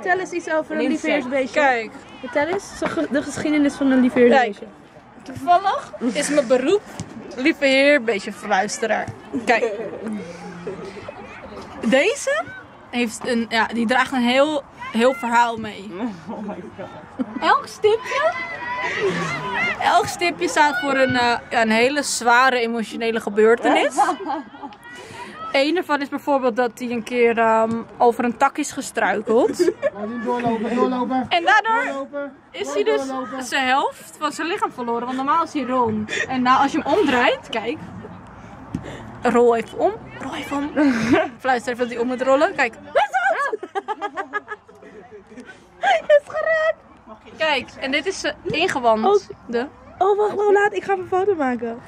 vertel eens iets over een lieveheersbeestje. Kijk, Vertel eens de ge- de geschiedenis van een lieveheersbeestje. toevallig is mijn beroep lieve heer, beetje fluisteraar. Kijk, deze heeft een, ja, die draagt een heel, heel verhaal mee. Elk stipje, elk stipje staat voor een, eh, ja, een hele zware emotionele gebeurtenis. Eén ervan is bijvoorbeeld dat hij een keer ehm, over een tak is gestruikeld. Doorlopen, doorlopen. En daardoor Doorlopen. is hij dus zijn helft van zijn lichaam verloren. Want normaal is hij rond. En nou, als je hem omdraait, kijk. Rol even om. Rol even om. Fluister even dat hij om moet rollen. Kijk. is geraakt. Kijk, en dit is eh, ingewand. De. Oh, wacht, wacht, laat. Ik ga een foto maken.